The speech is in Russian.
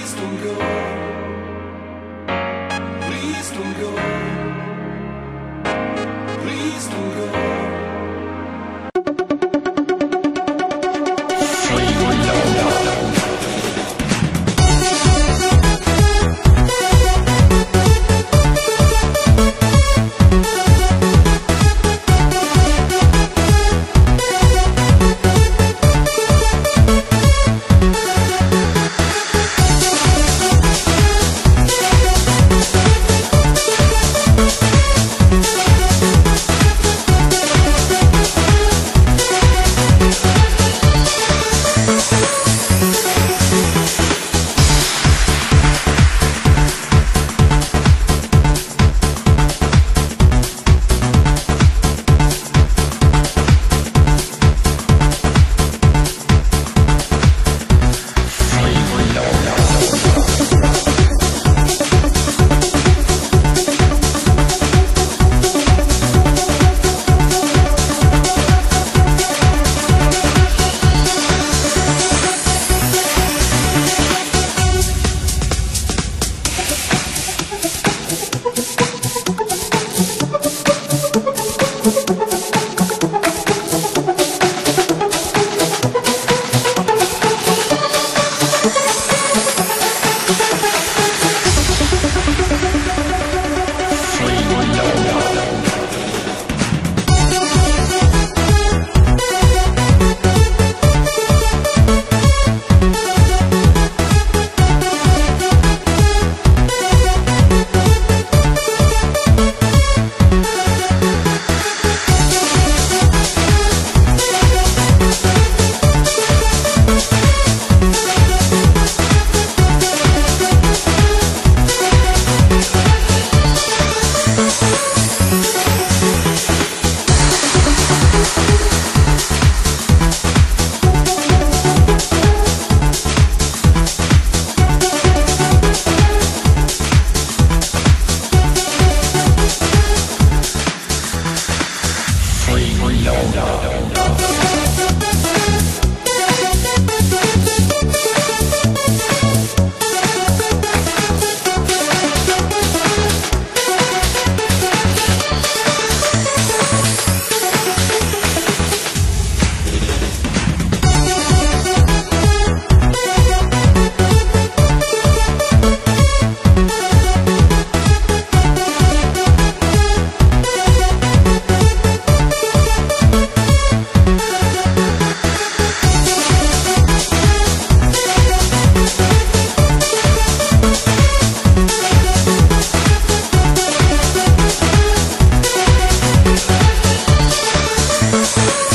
Please don't go. Please don't go. Thank you.